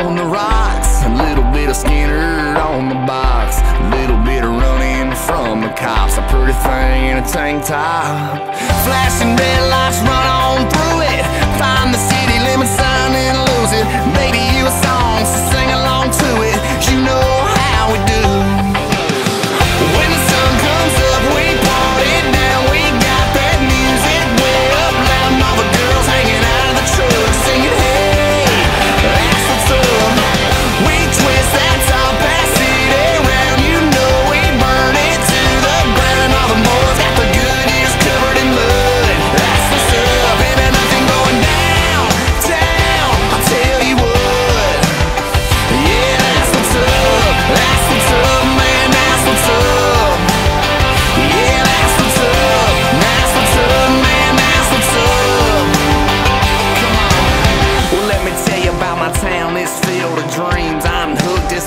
on the rocks, a little bit of Skynyrd on the box, a little bit of running from the cops, a pretty thing in a tank top. Flashing red lights, run on through it, find the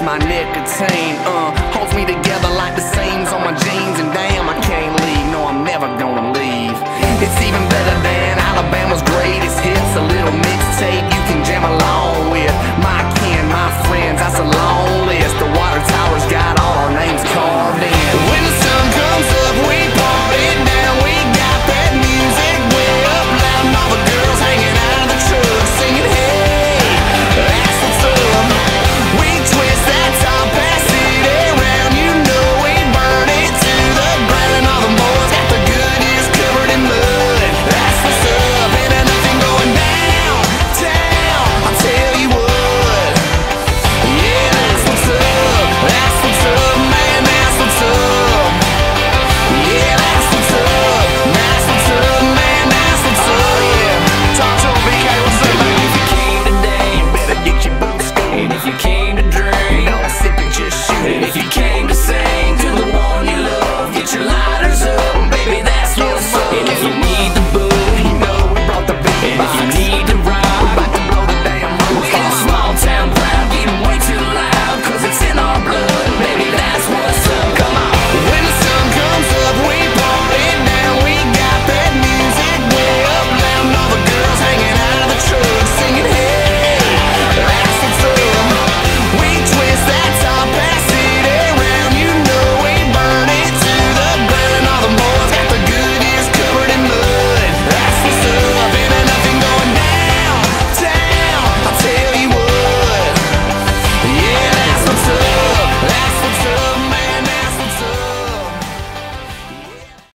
my nicotine. Uh.